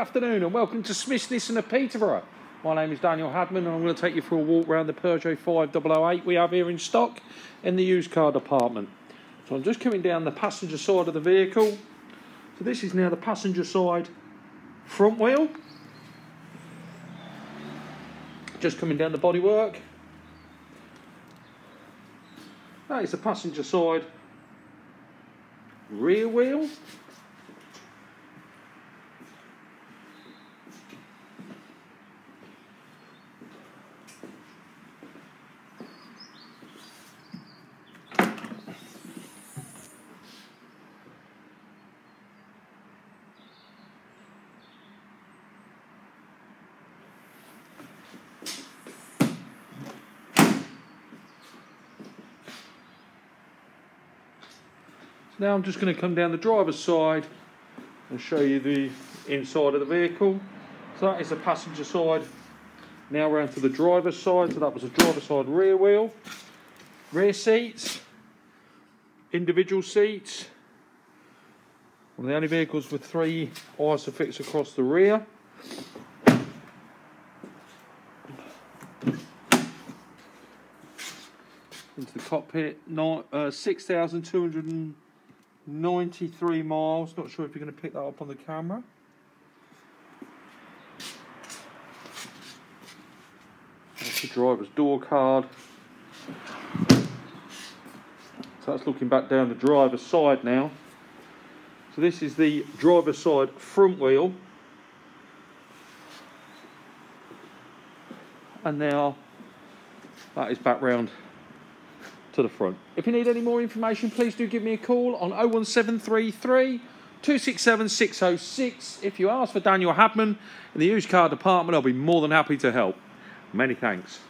afternoon and welcome to Smith's Nissan of Peterborough. My name is Daniel Hadman and I'm going to take you for a walk around the Peugeot 5008 we have here in stock in the used car department. So I'm just coming down the passenger side of the vehicle. So this is now the passenger side front wheel. Just coming down the bodywork. That is the passenger side rear wheel. Now I'm just going to come down the driver's side and show you the inside of the vehicle. So that is the passenger side. Now around to the driver's side. So that was the driver's side rear wheel. Rear seats. Individual seats. One of the only vehicles with three isofix across the rear. Into the cockpit, uh, 6,200 93 miles. Not sure if you're going to pick that up on the camera. That's the driver's door card. So that's looking back down the driver's side now. So this is the driver's side front wheel. And now that is back round to the front. If you need any more information, please do give me a call on 01733 267 606. If you ask for Daniel Hadman in the used car department, I'll be more than happy to help. Many thanks.